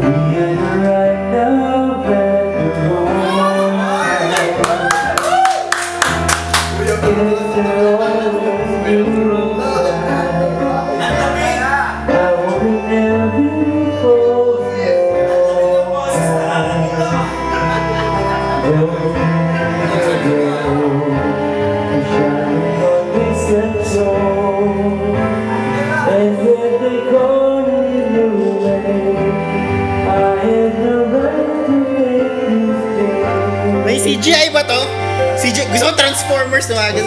we It's always the wrong. because gusto ko Transformers na mga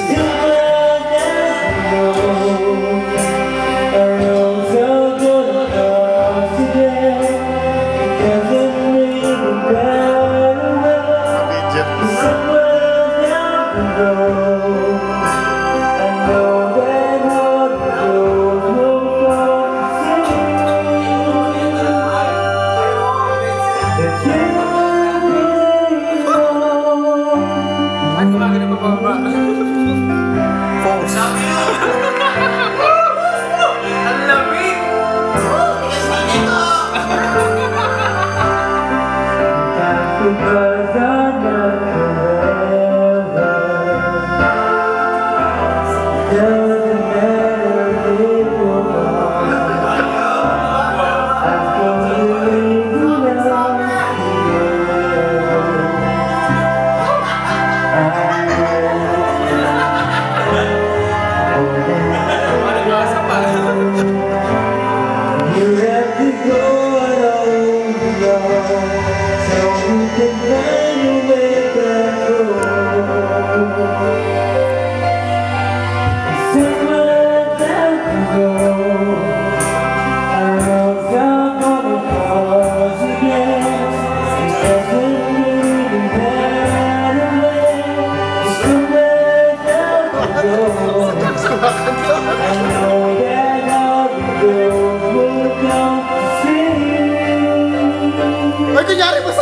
Okay, Jeff. akhirnya bapak-bapak. False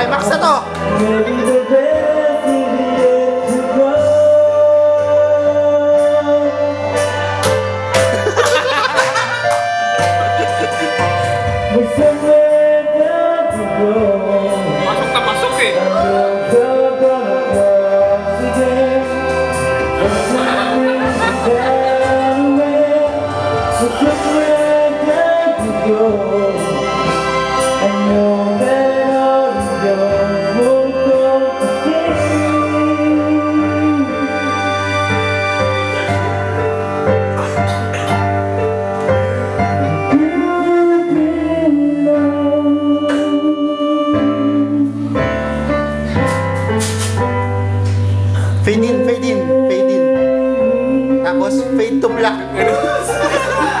climax toh Masuk. película. En...